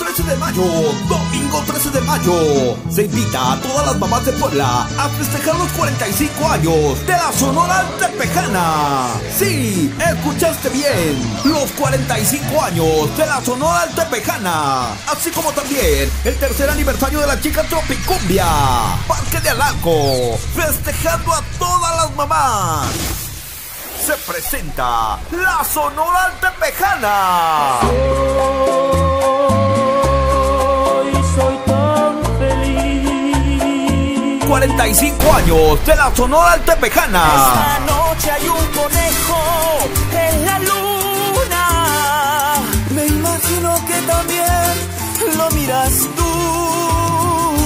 13 de mayo, domingo 13 de mayo, se invita a todas las mamás de Puebla a festejar los 45 años de la Sonora Altepejana. Sí, escuchaste bien, los 45 años de la Sonora Altepejana, así como también el tercer aniversario de la chica Tropicumbia, Parque de Alarco, festejando a todas las mamás se presenta la Sonora Altepejana. 45 años de la Sonora Altepejana. Esta noche hay un conejo en la luna. Me imagino que también lo miras tú.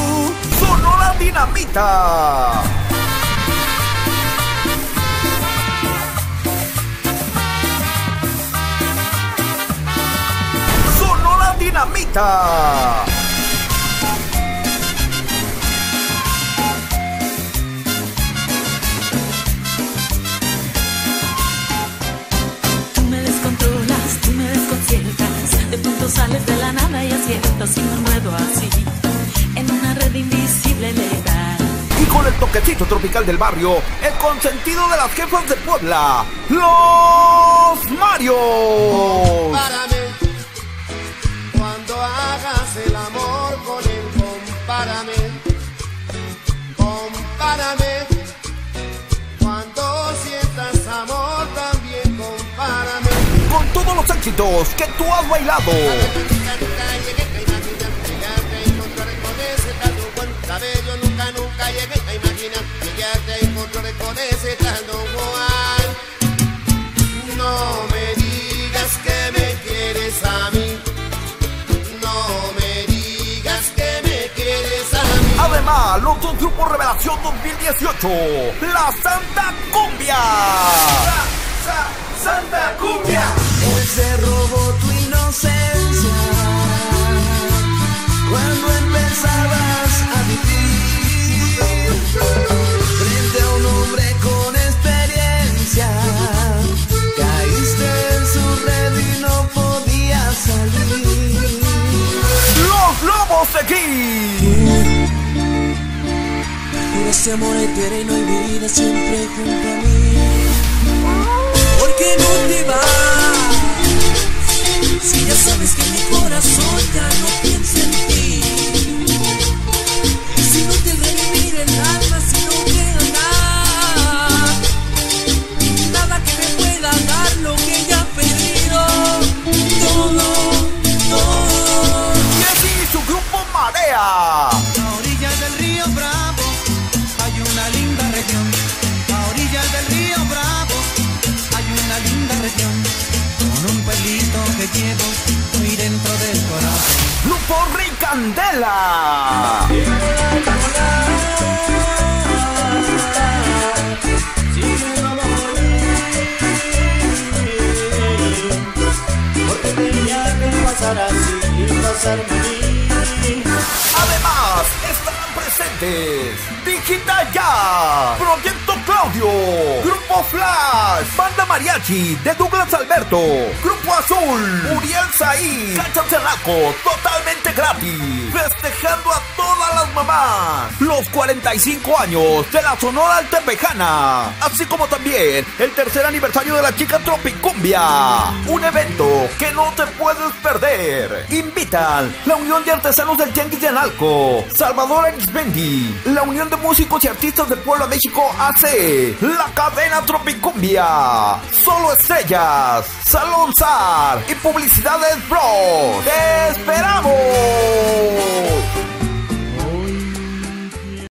Sonora Dinamita. Sonora Dinamita. Sales de la nada y aciertas me enredo así. En una red invisible legal. Y con el toquecito tropical del barrio, el consentido de las jefas de Puebla, los Marios. Compárame cuando hagas el amor éxitos que tú has bailado. Nunca, nunca llegué a imaginar con ese Juan. No me digas que me quieres a mí. No me digas que me quieres a mí. Además, los dos grupos Revelación 2018, la Santa Cumbia. Aquí. Juraste amor eterno y vida siempre junto a mí. Porque no te vas. Llevo muy dentro del corazón. Grupo Ricandela. Además, estarán presentes Digita Ya, Proyecto Claudio, Grupo Flash, Mariachi de Douglas Alberto, Grupo Azul, Uriel Saí, Cancha totalmente gratis, festejando a mamás, los 45 años de la Sonora Altepejana, así como también el tercer aniversario de la chica Tropicumbia, un evento que no te puedes perder. Invitan la Unión de Artesanos del Tianguis de Analco, Salvador Exbendi, la Unión de Músicos y Artistas de México AC, la cadena Tropicumbia, Solo Estrellas, Salón Zar y Publicidades Bros.